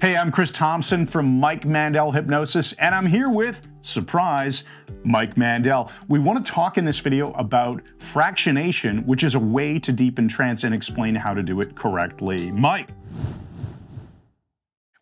Hey, I'm Chris Thompson from Mike Mandel Hypnosis, and I'm here with, surprise, Mike Mandel. We want to talk in this video about fractionation, which is a way to deepen trance and explain how to do it correctly. Mike.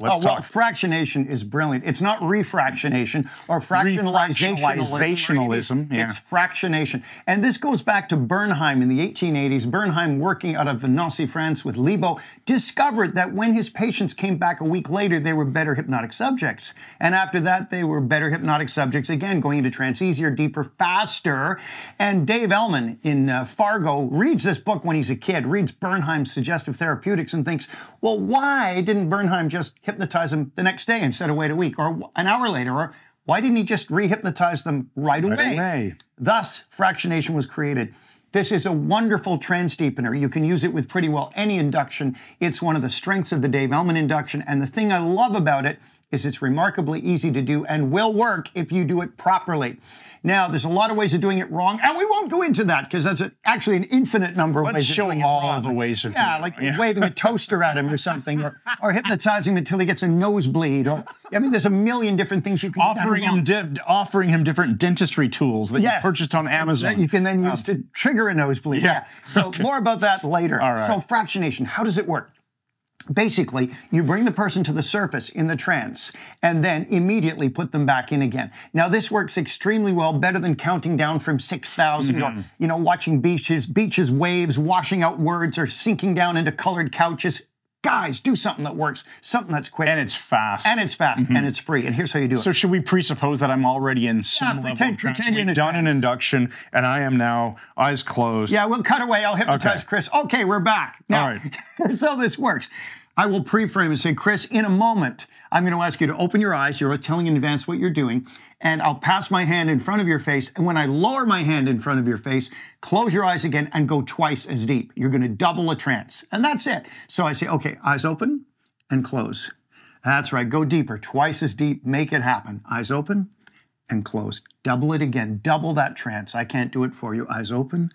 Let's oh, well, talk. fractionation is brilliant. It's not refractionation or fractionalizationalism. Yeah. It's fractionation. And this goes back to Bernheim in the 1880s. Bernheim, working out of Nancy, France with Liébeault, discovered that when his patients came back a week later, they were better hypnotic subjects. And after that, they were better hypnotic subjects, again, going into trance easier, deeper, faster. And Dave Elman in uh, Fargo reads this book when he's a kid, reads Bernheim's Suggestive Therapeutics, and thinks, well, why didn't Bernheim just hypnotize them the next day instead of wait a week or an hour later? Or why didn't he just rehypnotize them right away? Right away. Thus, fractionation was created. This is a wonderful trance deepener. You can use it with pretty well any induction. It's one of the strengths of the Dave Elman induction. And the thing I love about it is it's remarkably easy to do and will work if you do it properly. Now, there's a lot of ways of doing it wrong, and we won't go into that because that's a, actually an infinite number of Let's ways show of doing all it wrong. the ways of yeah, like yeah. waving a toaster at him or something, or, or hypnotizing him until he gets a nosebleed. Or I mean, there's a million different things you can offering him di- offering him different dentistry tools that yes. you purchased on Amazon that you can then use um, to trigger a nosebleed. Yeah. yeah. So okay. more about that later. All right. So fractionation, how does it work? Basically, you bring the person to the surface in the trance and then immediately put them back in again. Now, this works extremely well, better than counting down from 6,000 mm-hmm. or, you know, watching beaches, beaches, waves, washing out words or sinking down into colored couches. Guys, do something that works, something that's quick. And it's fast. And it's fast, mm-hmm. and it's free. And here's how you do it. So should we presuppose that I'm already in some yeah, level pretend, of trance? Pretend We've done an induction, and I am now eyes closed. Yeah, we'll cut away. I'll hypnotize okay. Chris. Okay, we're back. Now, All right. here's how this works. I will pre-frame and say, Chris, in a moment, I'm going to ask you to open your eyes. You're telling in advance what you're doing. And I'll pass my hand in front of your face. And when I lower my hand in front of your face, close your eyes again and go twice as deep. You're going to double a trance. And that's it. So I say, okay, eyes open and close. That's right. Go deeper, twice as deep. Make it happen. Eyes open and closed. Double it again. Double that trance. I can't do it for you. Eyes open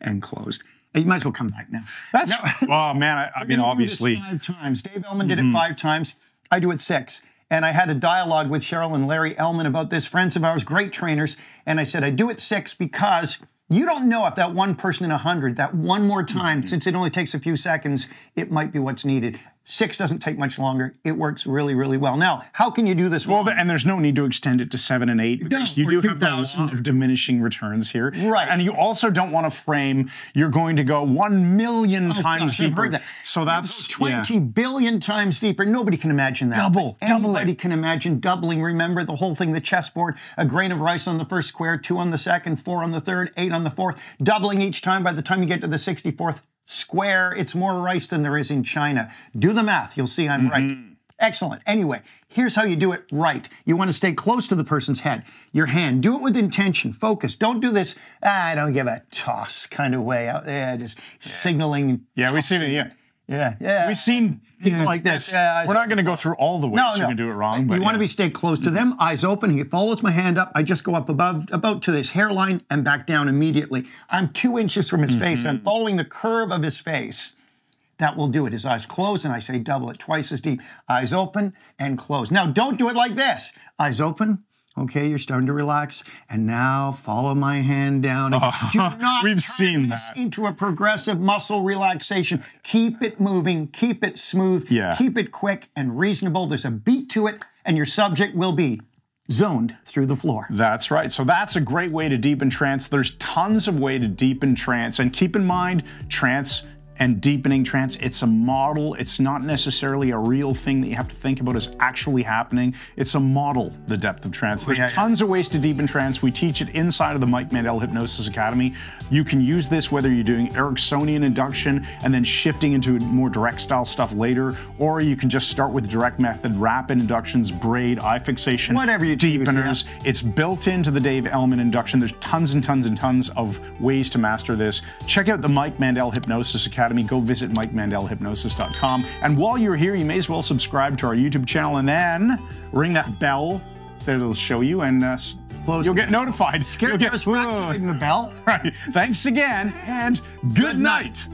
and closed. You might as well come back now. That's no, oh man. I, I mean, obviously five times. Dave Elman did mm-hmm. it five times. I do it six. And I had a dialogue with Cheryl and Larry Elman about this, friends of ours, great trainers. And I said, I do it six because you don't know if that one person in a hundred, that one more time, mm-hmm. since it only takes a few seconds, it might be what's needed. Six doesn't take much longer. It works really, really well. Now, how can you do this? Well, and there's no need to extend it to seven and eight because no, you do have the law of diminishing returns here, right? And you also don't want to frame you're going to go one million oh, times gosh, deeper. That. So that's twenty yeah. billion times deeper. Nobody can imagine that. Double, double. Anybody can imagine doubling. Remember the whole thing, the chessboard: a grain of rice on the first square, two on the second, four on the third, eight on the fourth, doubling each time. By the time you get to the sixty-fourth square, it's more rice than there is in China. Do the math, you'll see I'm mm-hmm. right. Excellent. Anyway, here's how you do it right. You want to stay close to the person's head, your hand. Do it with intention, focus. Don't do this, ah, I don't give a toss kind of way out there, just yeah. signaling. Yeah, we see it. Yeah. Yeah, yeah. We've seen people yeah, like this. Yeah, We're not going to go through all the ways no, no. you can do it wrong. But you yeah. want to be stay close to them, eyes open. He follows my hand up. I just go up above, about to this hairline and back down immediately. I'm two inches from his mm-hmm. face. I'm following the curve of his face. That will do it. His eyes closed, and I say double it twice as deep. Eyes open and close. Now, don't do it like this. Eyes open, Okay, you're starting to relax, and now follow my hand down. Uh, Do not we've seen that into a progressive muscle relaxation. Keep it moving, keep it smooth, yeah. keep it quick and reasonable. There's a beat to it, and your subject will be zoned through the floor. That's right. So that's a great way to deepen trance. There's tons of way to deepen trance, and keep in mind, trance and deepening trance. It's a model. It's not necessarily a real thing that you have to think about as actually happening. It's a model, the depth of trance. Oh, There's yeah, tons yeah. of ways to deepen trance. We teach it inside of the Mike Mandel Hypnosis Academy. You can use this whether you're doing Ericksonian induction and then shifting into more direct style stuff later, or you can just start with direct method, rapid inductions, braid, eye fixation, whatever you deepeners. Yeah. It's built into the Dave Elman induction. There's tons and tons and tons of ways to master this. Check out the Mike Mandel Hypnosis Academy Academy, go visit MikeMandelHypnosis.com. And while you're here, you may as well subscribe to our YouTube channel and then ring that bell that it'll show you and uh, you'll get notified. Scared you'll get, us the bell. Right. Thanks again and good night.